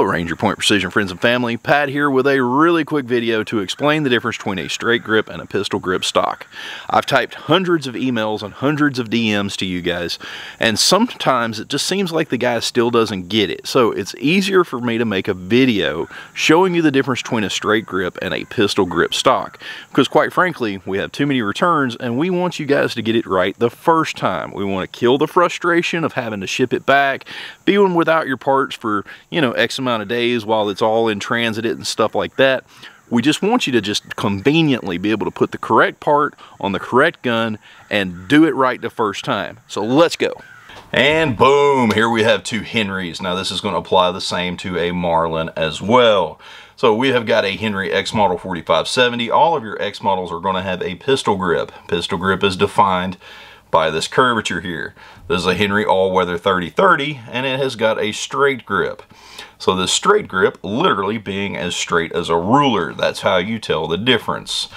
Hello Ranger Point Precision friends and family, Pat here with a really quick video to explain the difference between a straight grip and a pistol grip stock. I've typed hundreds of emails and hundreds of DMs to you guys and sometimes it just seems like the guy still doesn't get it. So it's easier for me to make a video showing you the difference between a straight grip and a pistol grip stock because quite frankly we have too many returns and we want you guys to get it right the first time. We want to kill the frustration of having to ship it back, being without your parts for you know X amount of days while it's all in transit and stuff like that. We just want you to just conveniently be able to put the correct part on the correct gun and do it right the first time. So let's go. And boom, here we have two Henrys. Now this is going to apply the same to a Marlin as well. So we have got a Henry X Model 4570. All of your X models are going to have a pistol grip. Pistol grip is defined by this curvature here. This is a Henry All-Weather 3030 and it has got a straight grip. So the straight grip literally being as straight as a ruler. That's how you tell the difference.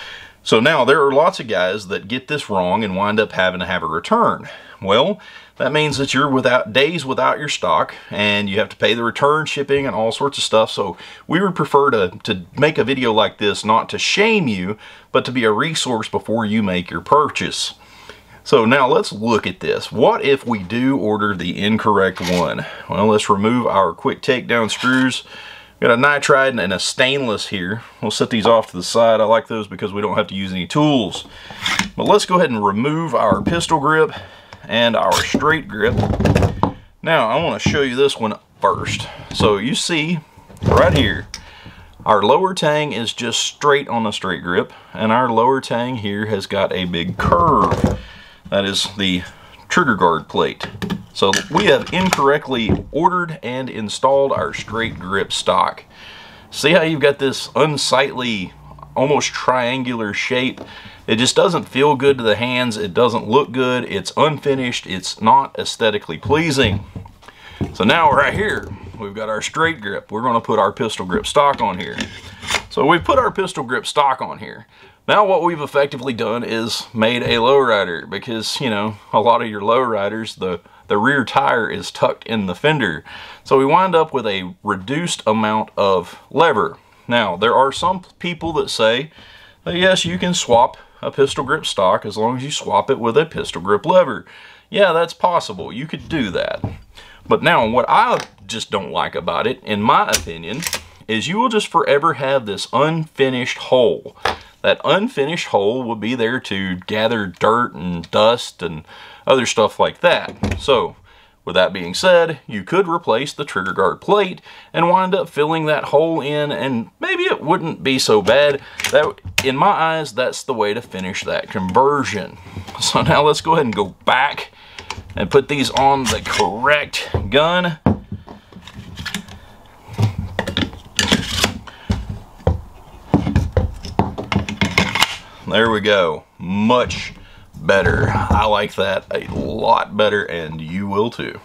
So now there are lots of guys that get this wrong and wind up having to have a return. Well, that means that you're without days without your stock and you have to pay the return shipping and all sorts of stuff. So we would prefer to, to make a video like this not to shame you, but to be a resource before you make your purchase. So now let's look at this. What if we do order the incorrect one? Well, let's remove our quick takedown screws. Got a nitride and a stainless here. We'll set these off to the side. I like those because we don't have to use any tools. But let's go ahead and remove our pistol grip and our straight grip. Now I want to show you this one first. So you see right here, our lower tang is just straight on the straight grip and our lower tang here has got a big curve. That is the trigger guard plate. So we have incorrectly ordered and installed our straight grip stock. See how you've got this unsightly, almost triangular shape? It just doesn't feel good to the hands. It doesn't look good. It's unfinished. It's not aesthetically pleasing. So now right here, we've got our straight grip. We're going to put our pistol grip stock on here. So we've put our pistol grip stock on here. Now what we've effectively done is made a lowrider because, you know, a lot of your lowriders, the, the rear tire is tucked in the fender. So we wind up with a reduced amount of lever. Now, there are some people that say that yes, you can swap a pistol grip stock as long as you swap it with a pistol grip lever. Yeah, that's possible. You could do that. But now, what I just don't like about it, in my opinion, is you will just forever have this unfinished hole that unfinished hole will be there to gather dirt and dust and other stuff like that. So with that being said, you could replace the trigger guard plate and wind up filling that hole in and maybe it wouldn't be so bad. That, In my eyes, that's the way to finish that conversion. So now let's go ahead and go back and put these on the correct gun. There we go. Much better. I like that a lot better and you will too.